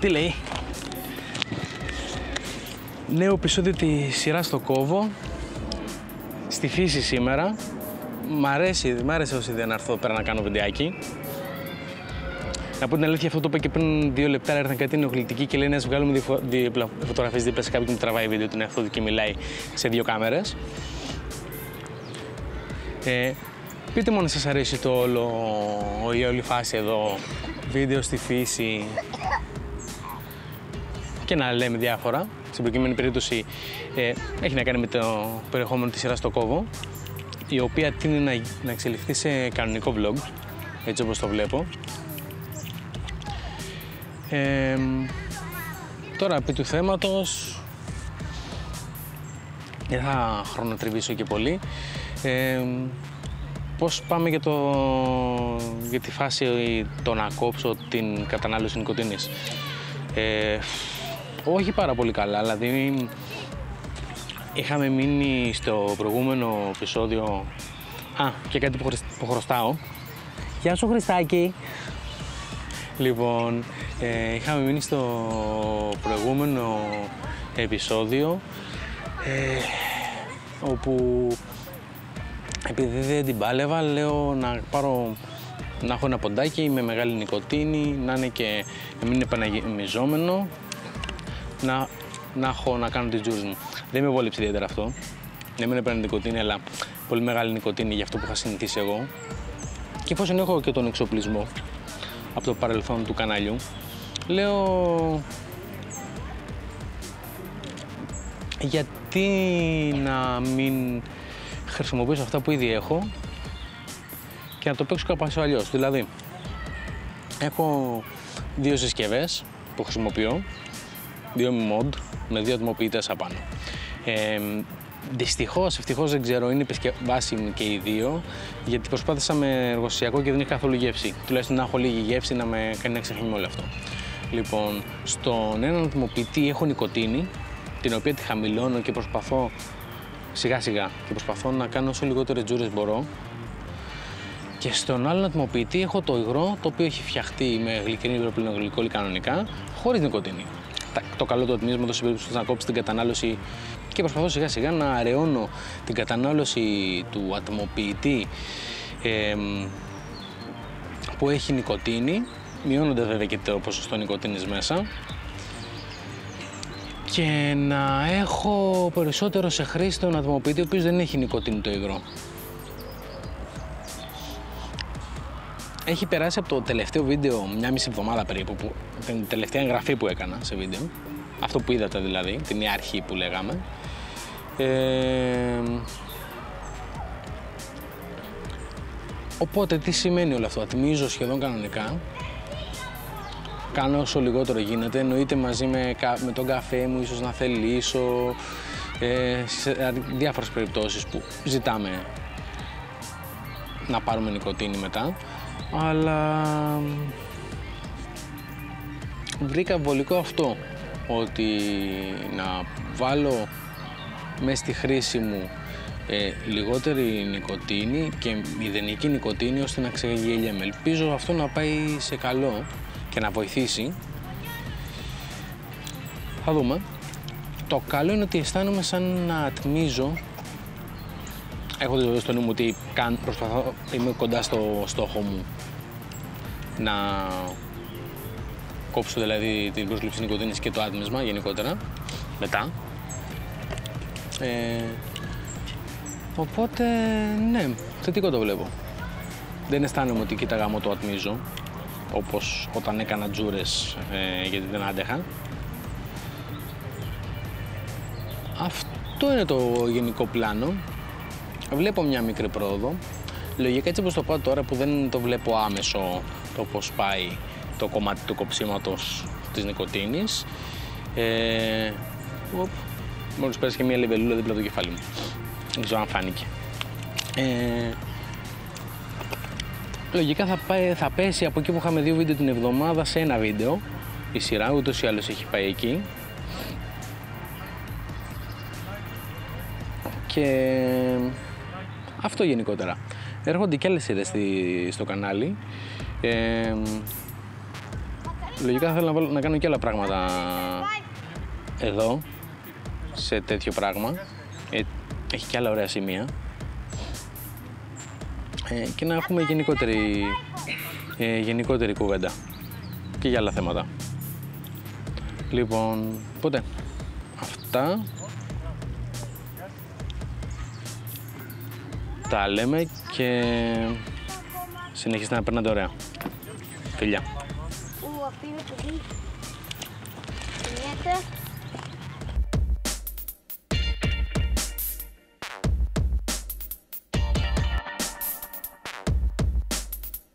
Τι λέει; Νέο επεισόδιο τη σειράς στο κόβο. Στη φύση σήμερα. Μ' αρέσει, μ' άρεσε ως ιδέα να έρθω πέρα να κάνω βιντεάκι. Να πω την αλήθεια, αυτό το είπα και πριν δύο λεπτά. Έρθαν κάτι ενοχλητική και λέει να βγάλουμε δύο, δύο φωτογραφίες δίπλα σε κάποιον που τραβάει βίντεο την εαυτό του και μιλάει σε δύο κάμερες. Ε, πείτε μου αν σας αρέσει το όλο, η όλη φάση εδώ, βίντεο στη φύση και να λέμε διάφορα. Στην προκειμένη περίπτωση ε, έχει να κάνει με το περιεχόμενο της σειράς στο κόβο, η οποία τίνει να, να εξελιχθεί σε κανονικό vlog, έτσι όπως το βλέπω. Ε, τώρα, επί του θέματος, δεν θα χρονοτριβήσω και πολύ. Ε, πώς πάμε για, το, για τη φάση το να κόψω την κατανάλωση νοικοτήνης. Ε, όχι πάρα πολύ καλά, δηλαδή είχαμε μείνει στο προηγούμενο επεισόδιο Α, και κάτι που χρωστάω. Γεια σου Χριστάκη! Λοιπόν, ε, είχαμε μείνει στο προηγούμενο επεισόδιο ε, όπου επειδή δεν την πάλευα λέω να πάρω να έχω ένα ποντάκι με μεγάλη νοικοτήνη, να είναι και να μην είναι επαναγεμιζόμενο, να, να έχω να κάνω τις τζούρες μου. Δεν με βόλεψε ιδιαίτερα αυτό. Δεν είναι παίρνει νοικοτήνη, αλλά πολύ μεγάλη νοικοτήνη για αυτό που είχα συνηθίσει εγώ. Και εφόσον έχω και τον εξοπλισμό από το παρελθόν του καναλιού, λέω γιατί να μην χρησιμοποιήσω αυτά που ήδη έχω και να το παίξω κάπως αλλιώς. Δηλαδή, έχω δύο συσκευές που χρησιμοποιώ, δύο mod με δύο ατμοποιητές απάνω. Ε, Δυστυχώς, ευτυχώς δεν ξέρω, είναι επισκευάσιμοι και οι δύο, γιατί προσπάθησα με εργοσιακό και δεν έχει καθόλου γεύση. Τουλάχιστον να έχω λίγη γεύση να με κάνει να ξεχνιέμαι όλο αυτό. Λοιπόν, στον έναν ατμοποιητή έχω νοικοτήνη, την οποία τη χαμηλώνω και προσπαθώ σιγά σιγά και προσπαθώ να κάνω όσο λιγότερες τζούρες μπορώ. Και στον άλλον ατμοποιητή έχω το υγρό το οποίο έχει φτιαχτεί με γλυκερή υγροπληνογλυκόλη κανονικά, χωρίς νοικοτήνη. Το καλό του ατμίσματος σε περίπτωση να κόψεις την κατανάλωση και προσπαθώ σιγά σιγά να αραιώνω την κατανάλωση του ατμοποιητή ε, που έχει νοικοτήνη, μειώνονται βέβαια και το ποσοστό νοικοτήνης μέσα και να έχω περισσότερο σε χρήση τον ατμοποιητή ο οποίος δεν έχει νοικοτήνη το υγρό. Έχει περάσει από το τελευταίο βίντεο μια μισή εβδομάδα περίπου, που, την τελευταία εγγραφή που έκανα σε βίντεο, αυτό που είδατε δηλαδή, την αρχή που λέγαμε. Ε, οπότε τι σημαίνει όλο αυτό, ατμίζω σχεδόν κανονικά, κάνω όσο λιγότερο γίνεται, εννοείται μαζί με, με τον καφέ μου, ίσως να θελήσω, ε, σε διάφορες περιπτώσεις που ζητάμε να πάρουμε νοικοτήνη μετά, αλλά βρήκα βολικό αυτό, ότι να βάλω μέσα στη χρήση μου ε, λιγότερη νοικοτήνη και μηδενική νοικοτήνη ώστε να ξεγελιέμαι. Ελπίζω αυτό να πάει σε καλό και να βοηθήσει. Θα δούμε. Το καλό είναι ότι αισθάνομαι σαν να ατμίζω έχοντας στο νου μου ότι προσπαθώ, είμαι κοντά στο στόχο μου να κόψω δηλαδή την πρόσληψη νοικοτήνης και το άτμισμα γενικότερα μετά. Ε, οπότε ναι, θετικό το βλέπω. Δεν αισθάνομαι ότι κοίταγα μου το ατμίζω όπως όταν έκανα τζούρες ε, γιατί δεν άντεχα. Αυτό είναι το γενικό πλάνο. Βλέπω μια μικρή πρόοδο. Λογικά έτσι όπως το πάω τώρα που δεν το βλέπω άμεσο το πώς πάει το κομμάτι του κοψίματος της νοικοτήνης. Ε, οπ, μόλις πέρασε και μια λεβελούλα δίπλα το κεφάλι μου. Δεν ξέρω αν φάνηκε. Ε, λογικά θα, πάει, θα πέσει από εκεί που είχαμε δύο βίντεο την εβδομάδα σε ένα βίντεο η σειρά, ούτως ή άλλως έχει πάει εκεί. Και αυτό γενικότερα. Έρχονται και άλλες σειρές στο κανάλι. Ε, λογικά θέλω να, βάλω, να κάνω και άλλα πράγματα εδώ, σε τέτοιο πράγμα. Ε, έχει και άλλα ωραία σημεία. Ε, και να έχουμε γενικότερη, ε, γενικότερη κουβέντα και για άλλα θέματα. Λοιπόν, οπότε, αυτά. Τα λέμε και συνεχίστε να περνάτε ωραία. Φιλιά.